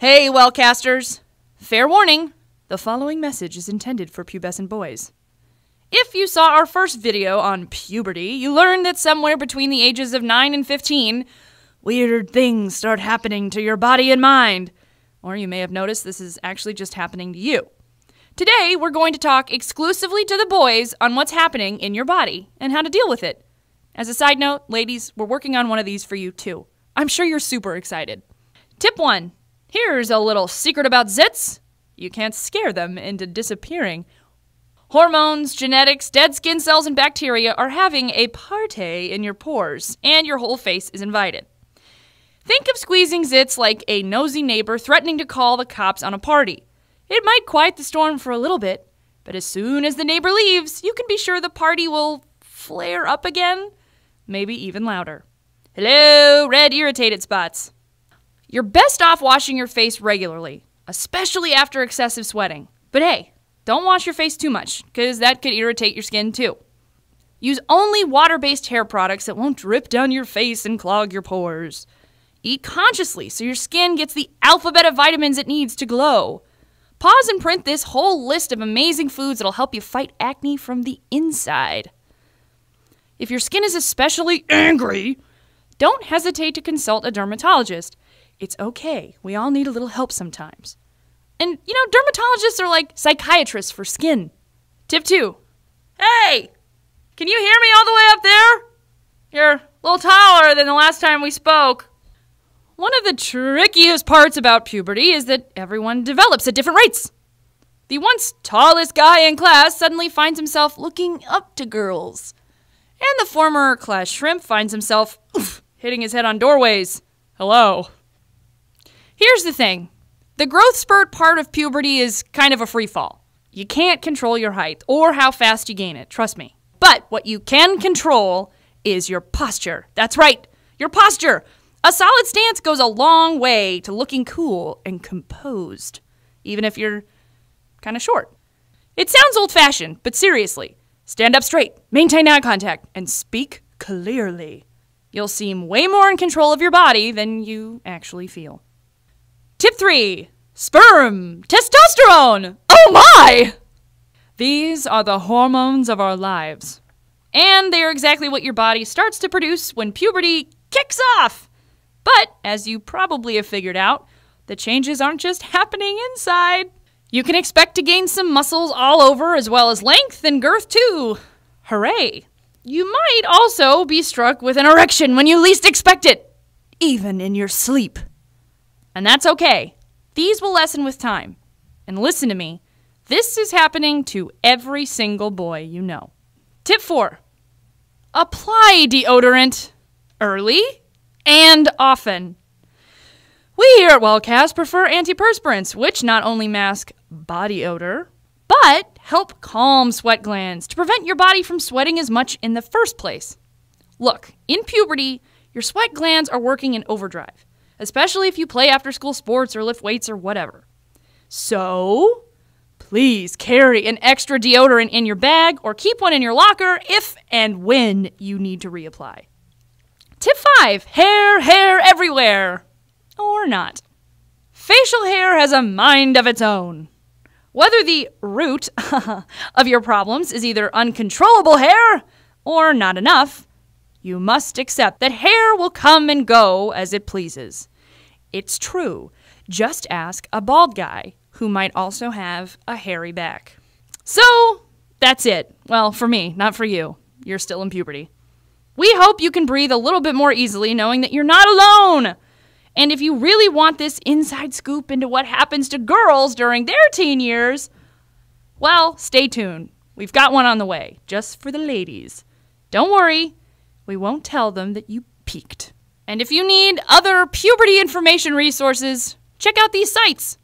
Hey, wellcasters! Fair warning the following message is intended for pubescent boys. If you saw our first video on puberty, you learned that somewhere between the ages of 9 and 15, weird things start happening to your body and mind. Or you may have noticed this is actually just happening to you. Today, we're going to talk exclusively to the boys on what's happening in your body and how to deal with it. As a side note, ladies, we're working on one of these for you too. I'm sure you're super excited. Tip 1 Here's a little secret about zits you can't scare them into disappearing. Hormones, genetics, dead skin cells, and bacteria are having a party in your pores, and your whole face is invited. Think of squeezing zits like a nosy neighbor threatening to call the cops on a party. It might quiet the storm for a little bit, but as soon as the neighbor leaves, you can be sure the party will flare up again, maybe even louder. Hello, red irritated spots. You're best off washing your face regularly, especially after excessive sweating. But hey, don't wash your face too much, because that could irritate your skin too. Use only water based hair products that won't drip down your face and clog your pores. Eat consciously so your skin gets the alphabet of vitamins it needs to glow. Pause and print this whole list of amazing foods that'll help you fight acne from the inside. If your skin is especially angry, don't hesitate to consult a dermatologist. It's okay. We all need a little help sometimes. And, you know, dermatologists are like psychiatrists for skin. Tip two Hey! Can you hear me all the way up there? You're a little taller than the last time we spoke. One of the trickiest parts about puberty is that everyone develops at different rates. The once tallest guy in class suddenly finds himself looking up to girls. And the former class shrimp finds himself oof, hitting his head on doorways. Hello. Here's the thing the growth spurt part of puberty is kind of a free fall. You can't control your height or how fast you gain it, trust me. But what you can control is your posture. That's right, your posture. A solid stance goes a long way to looking cool and composed, even if you're kind of short. It sounds old fashioned, but seriously, stand up straight, maintain eye contact, and speak clearly. You'll seem way more in control of your body than you actually feel. Tip 3 Sperm! Testosterone! Oh my! These are the hormones of our lives. And they are exactly what your body starts to produce when puberty kicks off. But, as you probably have figured out, the changes aren't just happening inside. You can expect to gain some muscles all over, as well as length and girth, too. Hooray! You might also be struck with an erection when you least expect it, even in your sleep. And that's okay. These will lessen with time. And listen to me, this is happening to every single boy you know. Tip 4 Apply deodorant early and often. We here at Wellcast prefer antiperspirants, which not only mask body odor, but help calm sweat glands to prevent your body from sweating as much in the first place. Look, in puberty, your sweat glands are working in overdrive, especially if you play after school sports or lift weights or whatever. So, please carry an extra deodorant in your bag or keep one in your locker if and when you need to reapply. Tip 5 Hair, hair everywhere. Or not. Facial hair has a mind of its own. Whether the root of your problems is either uncontrollable hair or not enough, you must accept that hair will come and go as it pleases. It's true. Just ask a bald guy who might also have a hairy back. So, that's it. Well, for me, not for you. You're still in puberty. We hope you can breathe a little bit more easily knowing that you're not alone. And if you really want this inside scoop into what happens to girls during their teen years, well, stay tuned. We've got one on the way, just for the ladies. Don't worry, we won't tell them that you peeked. And if you need other puberty information resources, check out these sites.